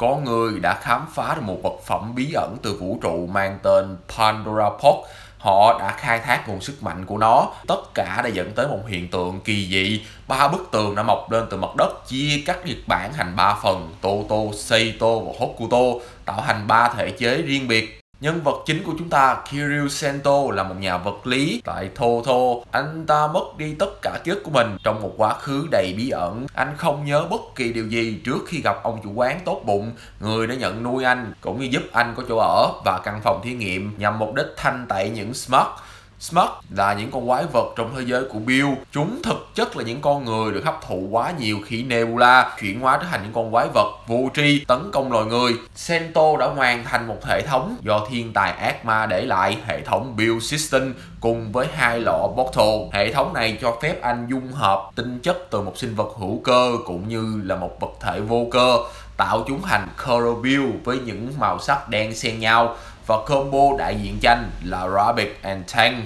có người đã khám phá được một vật phẩm bí ẩn từ vũ trụ mang tên Pandora Pod. họ đã khai thác nguồn sức mạnh của nó. Tất cả đã dẫn tới một hiện tượng kỳ dị. Ba bức tường đã mọc lên từ mặt đất, chia cắt nhật bản thành ba phần, toto seito và hokuto, tạo thành ba thể chế riêng biệt. Nhân vật chính của chúng ta, Kiryu Sento là một nhà vật lý tại Toto. Anh ta mất đi tất cả ký ức của mình trong một quá khứ đầy bí ẩn. Anh không nhớ bất kỳ điều gì trước khi gặp ông chủ quán tốt bụng, người đã nhận nuôi anh cũng như giúp anh có chỗ ở và căn phòng thí nghiệm nhằm mục đích thanh tẩy những smart Smug là những con quái vật trong thế giới của Bill. Chúng thực chất là những con người được hấp thụ quá nhiều khi Nebula chuyển hóa trở thành những con quái vật vô tri tấn công loài người. Sento đã hoàn thành một hệ thống do thiên tài ác ma để lại, hệ thống Bill System cùng với hai lọ bottle. Hệ thống này cho phép anh dung hợp tinh chất từ một sinh vật hữu cơ cũng như là một vật thể vô cơ tạo chúng thành Color với những màu sắc đen xen nhau và combo đại diện tranh là Rabbit and Tank